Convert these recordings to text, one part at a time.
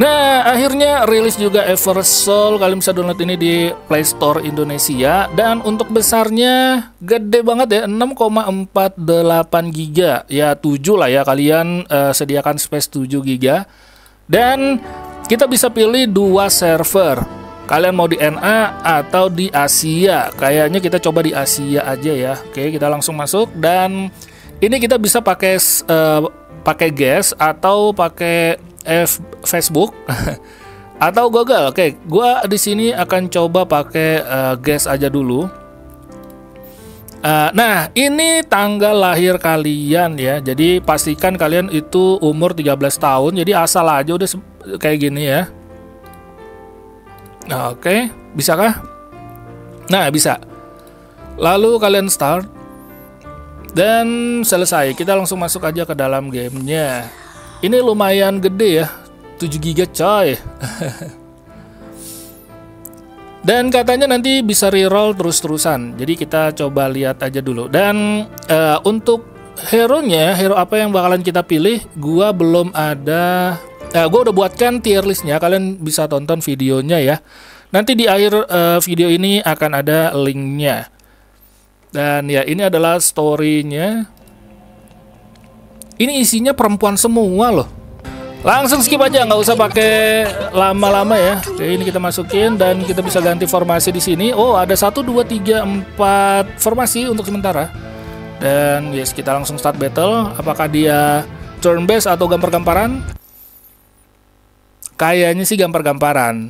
Nah, akhirnya rilis juga Eversoul. Kalian bisa download ini di Play Store Indonesia. Dan untuk besarnya gede banget ya, 6,48 giga. Ya 7 lah ya, kalian uh, sediakan space 7 giga. Dan kita bisa pilih dua server. Kalian mau di NA atau di Asia. Kayaknya kita coba di Asia aja ya. Oke, kita langsung masuk dan ini kita bisa pakai uh, pakai gas atau pakai F Facebook atau Google. Oke, gua di sini akan coba pakai uh, guess aja dulu. Uh, nah, ini tanggal lahir kalian ya. Jadi pastikan kalian itu umur 13 tahun. Jadi asal aja udah kayak gini ya. Nah, oke, okay. bisakah? Nah, bisa. Lalu kalian start dan selesai. Kita langsung masuk aja ke dalam gamenya. Ini lumayan gede ya. 7 giga coy. Dan katanya nanti bisa reroll terus-terusan. Jadi kita coba lihat aja dulu. Dan uh, untuk hero-nya Hero apa yang bakalan kita pilih? Gua belum ada uh, Gua udah buatkan tier listnya. Kalian bisa tonton videonya ya. Nanti di akhir uh, video ini akan ada linknya. Dan ya ini adalah story-nya ini isinya perempuan semua loh. Langsung skip aja, nggak usah pakai lama-lama ya. Oke, ini kita masukin dan kita bisa ganti formasi di sini. Oh, ada satu, dua, tiga, empat formasi untuk sementara. Dan yes, kita langsung start battle. Apakah dia turn based atau gambar-gamparan? Kayaknya sih gambar-gamparan.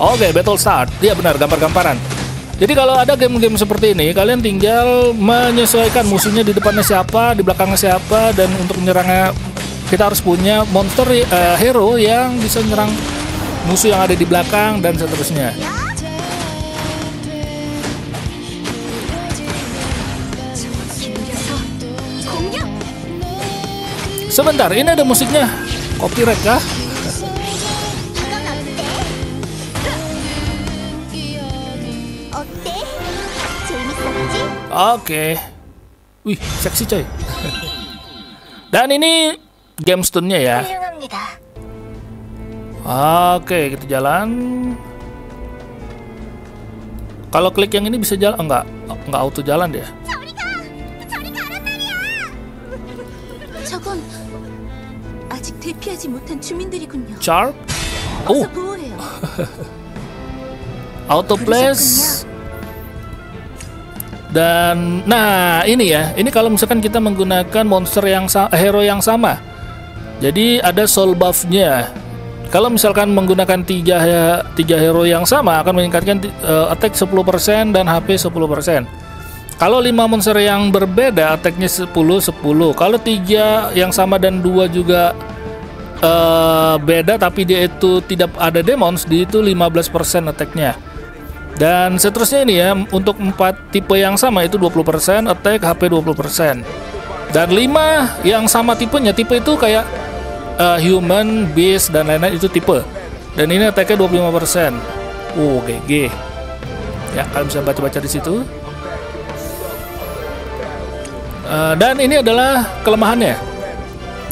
Oke, battle start. Dia benar, gambar-gamparan. Jadi kalau ada game-game seperti ini, kalian tinggal menyesuaikan musuhnya di depannya siapa, di belakangnya siapa, dan untuk menyerangnya kita harus punya monster uh, hero yang bisa menyerang musuh yang ada di belakang dan seterusnya. Sebentar, ini ada musiknya. Copyright kah? Oke. Wih, seksi coy. Dan ini game stone-nya ya. Oke, kita jalan. Kalau klik yang ini bisa jalan enggak? Enggak auto jalan dia. Char? Oh. auto place dan nah ini ya, ini kalau misalkan kita menggunakan monster yang hero yang sama. Jadi ada soul buff-nya. Kalau misalkan menggunakan tiga tiga hero yang sama akan meningkatkan uh, attack 10% dan HP 10%. Kalau lima monster yang berbeda attack-nya 10 10. Kalau tiga yang sama dan dua juga uh, beda tapi dia itu tidak ada demons, di itu 15% attack-nya. Dan seterusnya ini ya, untuk empat tipe yang sama itu 20%, attack HP 20%. Dan 5 yang sama tipenya, tipe itu kayak uh, human, beast dan lain-lain itu tipe. Dan ini attack-nya 25%. Uh, GG. Ya, kalian bisa baca-baca di situ. Uh, dan ini adalah kelemahannya.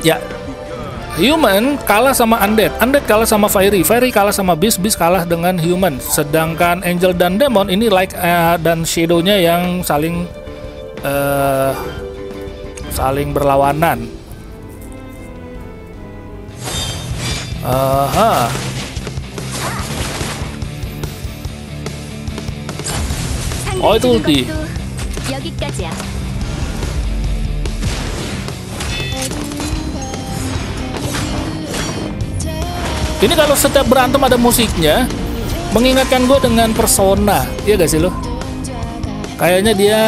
Ya, Human kalah sama Undead, Undead kalah sama Fairy, Fairy kalah sama Beast, Beast kalah dengan Human. Sedangkan Angel dan Demon ini like uh, dan Shadow-nya yang saling uh, saling berlawanan. Aha. Oh itu ulti. Ini kalau setiap berantem ada musiknya, mengingatkan gue dengan Persona, iya gak sih lo? Kayaknya dia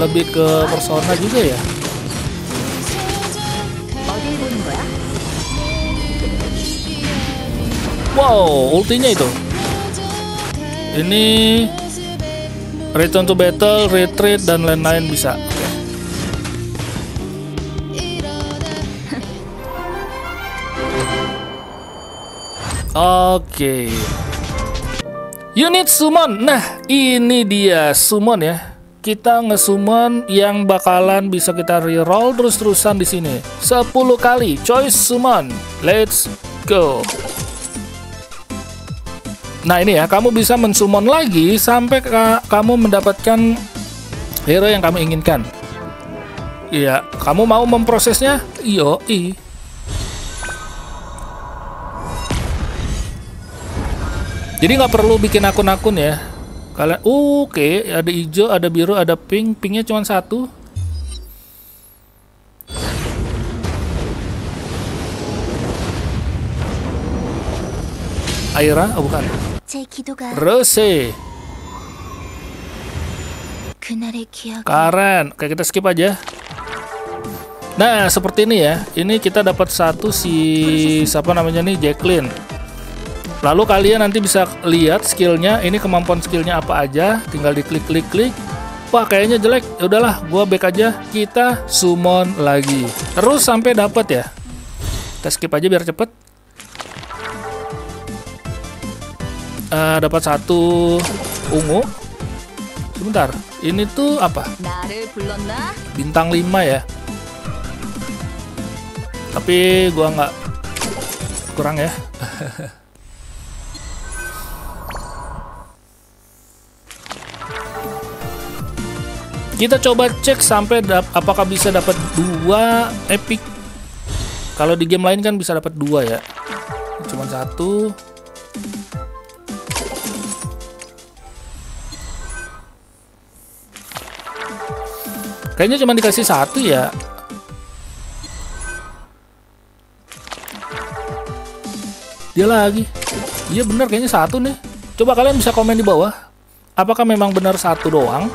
lebih ke Persona juga ya. Wow, ultinya itu. Ini return to battle, retreat dan lain-lain bisa. Oke. Unit summon. Nah, ini dia summon ya. kita nge-summon yang bakalan bisa kita reroll terus-terusan di sini. 10 kali choice summon. Let's go. Nah ini ya, kamu bisa mensummon lagi sampai ka kamu mendapatkan hero yang kamu inginkan. Iya, kamu mau memprosesnya? Iyo, i. Jadi nggak perlu bikin akun-akun ya. Kalian, uh, oke, okay. ada hijau, ada biru, ada pink. Pinknya cuma satu. Aira, oh bukan. Rose. Karen. Oke, kita skip aja. Nah, seperti ini ya. Ini kita dapat satu si siapa namanya nih Jacqueline. Lalu kalian nanti bisa lihat skillnya. Ini kemampuan skillnya apa aja. Tinggal diklik-klik-klik. Wah, kayaknya jelek. Ya udahlah, gua back aja. Kita summon lagi. Terus sampai dapat ya. Kita skip aja biar cepet. uh, dapat satu ungu sebentar ini tuh apa bintang 5 ya tapi gua nggak kurang ya kita coba cek sampai apakah bisa dapat dua epic kalau di game lain kan bisa dapat dua ya cuma satu Kayaknya cuma dikasih satu ya. Dia lagi. Iya benar kayaknya satu nih. Coba kalian bisa komen di bawah. Apakah memang benar satu doang?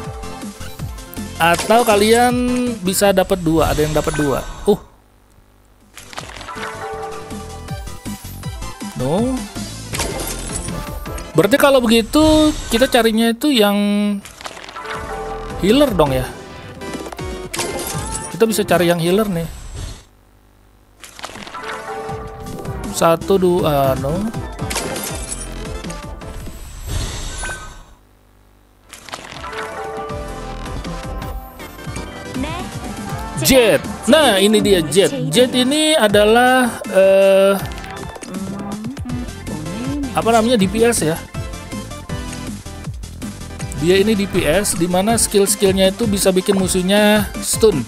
Atau kalian bisa dapat dua? Ada yang dapat dua. Uh. No. Berarti kalau begitu kita carinya itu yang healer dong ya. Kita bisa cari yang healer nih. Satu dua no. Jet. Nah, ini dia Jet. Jet ini adalah uh, apa namanya DPS ya. Dia ini DPS di mana skill-skillnya itu bisa bikin musuhnya stun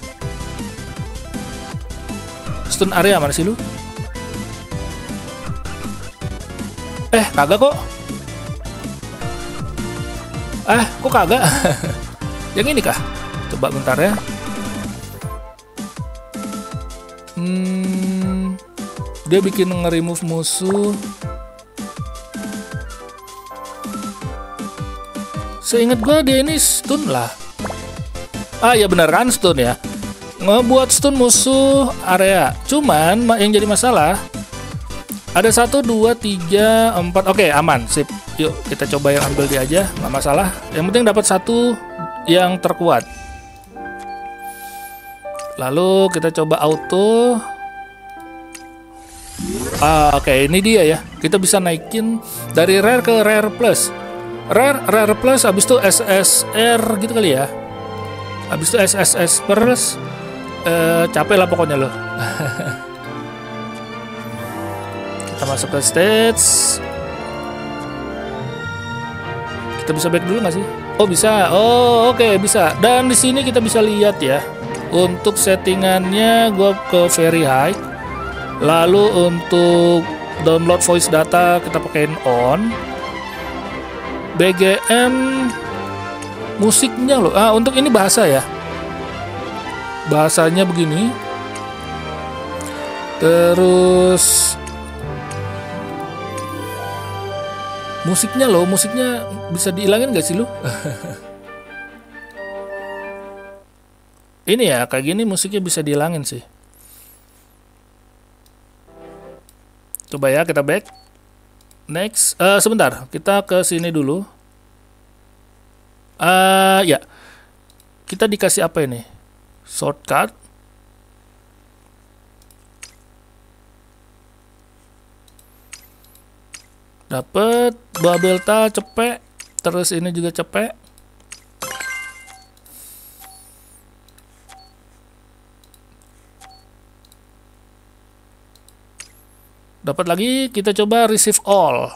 stun area mana sih lu? Eh, kagak kok. Eh, kok kagak? Yang ini kah? Coba bentar ya. Dia bikin nge-remove musuh. Seingat gua dia ini stun lah. Ah ya benar kan stun ya ngebuat stun musuh area. Cuman yang jadi masalah ada satu dua tiga empat. Oke aman sip. Yuk kita coba yang ambil dia aja nggak masalah. Yang penting dapat satu yang terkuat. Lalu kita coba auto. Ah, Oke ini dia ya. Kita bisa naikin dari rare ke rare plus. Rare, rare plus, habis itu SSR gitu kali ya. Habis itu SSS plus, uh, capek lah pokoknya loh kita masuk ke stage. Kita bisa back dulu nggak sih? Oh bisa. Oh oke okay, bisa. Dan di sini kita bisa lihat ya. Untuk settingannya gue ke very high lalu untuk download voice data kita pakein on. BGM musiknya loh. Ah untuk ini bahasa ya. Bahasanya begini. Terus musiknya loh musiknya bisa dihilangin gak sih lu? Ini ya kayak gini musiknya bisa dihilangin sih coba ya kita back. Next uh, sebentar kita ke sini dulu. Uh, ya. Kita dikasih apa ini? Shortcut. Dapat babelta cepet terus ini juga cepet Dapat lagi, kita coba receive all.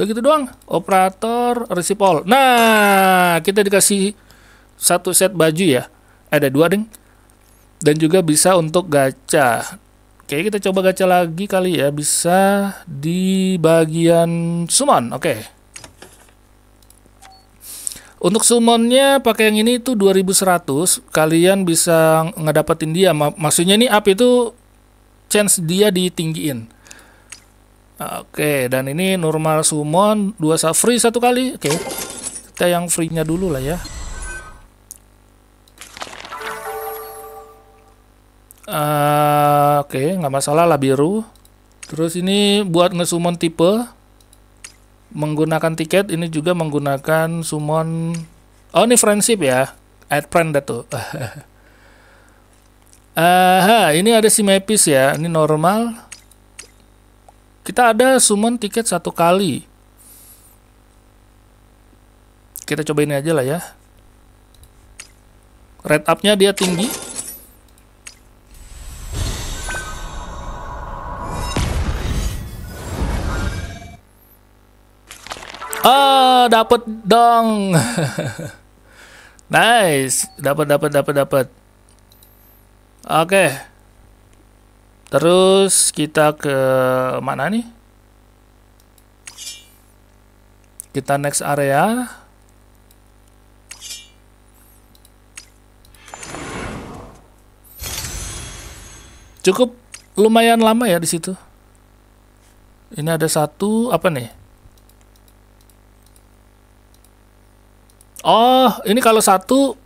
Udah gitu doang. Operator receive all. Nah, kita dikasih satu set baju ya. Ada dua ding. Dan juga bisa untuk gacha. Oke, kita coba gacha lagi kali ya. Bisa di bagian summon. Oke. Untuk summonnya pakai yang ini tuh 2100. Kalian bisa ngedapetin dia. Maksudnya nih up itu chance dia ditinggiin. Oke, dan ini normal summon dua free satu kali. Oke. Kita yang free-nya dulu lah ya. Uh, Oke, okay, nggak masalah lah biru. Terus ini buat nge-summon tipe menggunakan tiket ini juga menggunakan summon oh ini friendship ya add friend tuh Aha, ini ada si Mepis ya ini normal. Kita ada summon tiket satu kali. Kita coba ini aja lah ya. Red up nya dia tinggi. Oh, dapat dong. nice, dapat dapat dapat dapat. Oke. Terus kita ke mana nih? Kita next area. Cukup lumayan lama ya di situ. Ini ada satu apa nih? Oh, ini kalau satu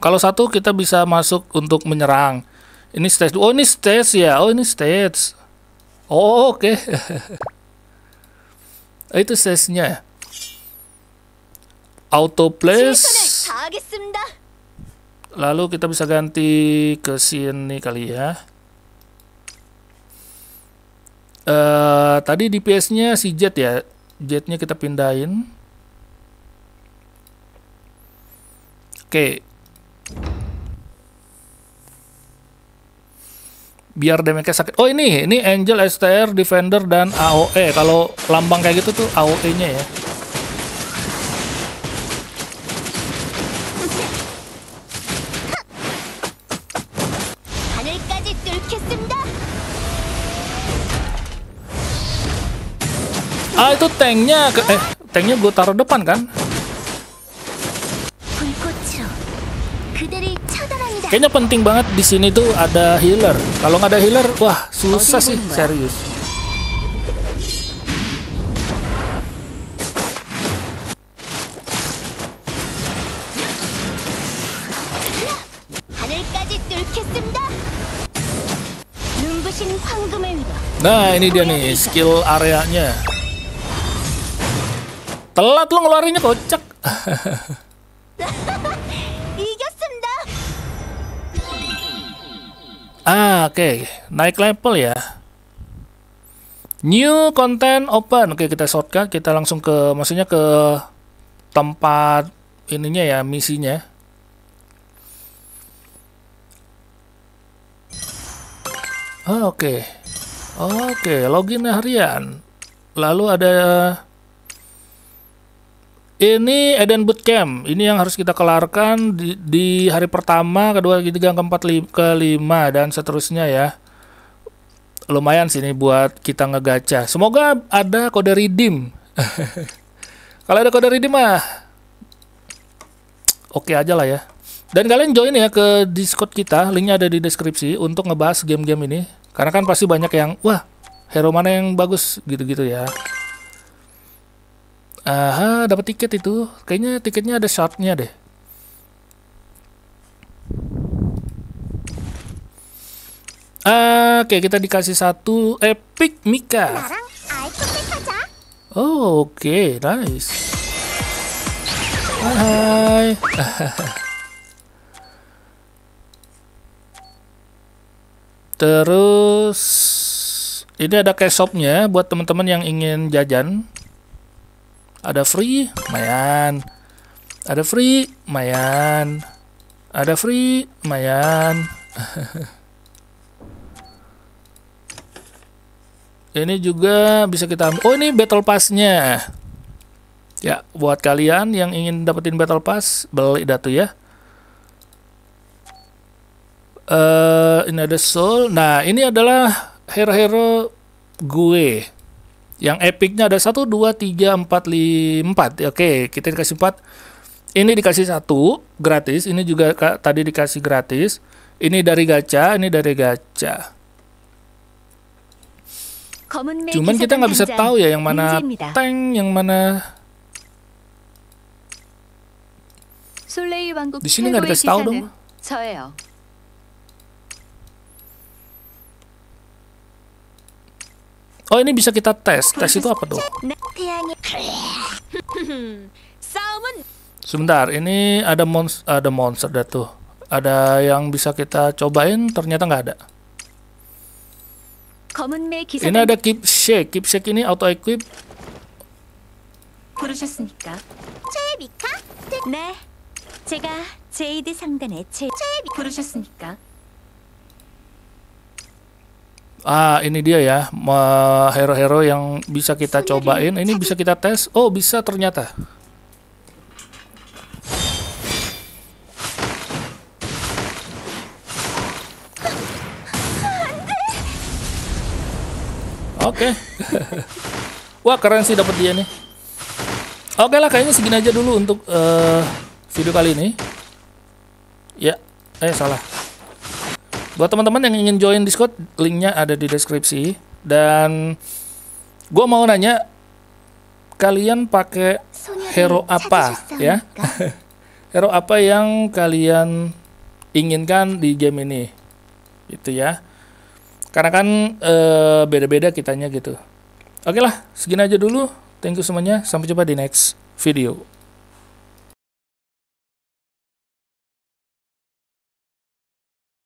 kalau satu kita bisa masuk untuk menyerang. Ini stage. Oh, ini stage ya. Oh, ini stage. Oh, oke. Okay. itu stage-nya. Auto place. Lalu kita bisa ganti ke sini kali ya. Uh, tadi DPS-nya si Jet ya. Jetnya kita pindahin. Oke. Biar damage sakit. Oh ini, ini Angel, STR, Defender, dan AOE. Kalau lambang kayak gitu tuh AOE-nya ya. Ah itu tanknya, eh tanknya gue taruh depan kan? Kayaknya penting banget di sini tuh ada healer. Kalau nggak ada healer, wah susah sih serius. Nah ini dia nih skill areanya. Telat lo ngeluarinnya kocak. Ah, oke. Okay. Naik level ya. New content open. Oke, okay, kita shortcut. Kita langsung ke, maksudnya ke tempat ininya ya, misinya. Oh, oke. Okay. Oke, okay, login harian. Lalu ada ini Eden Bootcamp. Ini yang harus kita kelarkan di, di hari pertama, kedua, ketiga, keempat, li, kelima, dan seterusnya ya. Lumayan sih ini buat kita ngegacha. Semoga ada kode redeem. Kalau ada kode redeem mah oke okay aja lah ya. Dan kalian join ya ke Discord kita, linknya ada di deskripsi untuk ngebahas game-game ini. Karena kan pasti banyak yang, wah, hero mana yang bagus gitu-gitu ya. Aha, dapat tiket itu. Kayaknya tiketnya ada shotnya deh. Oke, kita dikasih satu epic Mika. Oh, oke, okay, nice. Hai. Terus ini ada cash shopnya buat teman-teman yang ingin jajan ada free mayan ada free mayan ada free mayan Ini juga bisa kita Oh, ini battle pass-nya. Ya, buat kalian yang ingin dapetin battle pass, beli datu ya. Uh, ini ada soul. Nah, ini adalah hero-hero gue. Yang epicnya ada 1, 2, 3, 4, 5, 4. Oke, kita dikasih 4. Ini dikasih satu gratis. Ini juga tadi dikasih gratis. Ini dari gacha, ini dari gacha. Cuman kita nggak bisa tahu ya yang mana tank, yang mana di sini nggak dikasih tahu dong. Oh ini bisa kita tes. Tes itu apa tuh? Sebentar, ini ada monster, ada monster dah tuh. Ada yang bisa kita cobain, ternyata nggak ada. Ini ada keep shake. Keep shake ini auto equip. 제가 제이드 상단의 제 부르셨으니까. Ah, ini dia ya, hero-hero yang bisa kita cobain. Ini bisa kita tes. Oh, bisa ternyata. Oke. Okay. Wah, keren sih dapat dia nih. Oke okay lah, kayaknya segini aja dulu untuk uh, video kali ini. Ya, eh salah. Buat teman-teman yang ingin join Discord, linknya ada di deskripsi. Dan gue mau nanya, kalian pakai hero apa ya? hero apa yang kalian inginkan di game ini? Itu ya. Karena kan beda beda-beda kitanya gitu. Oke lah, segini aja dulu. Thank you semuanya. Sampai jumpa di next video.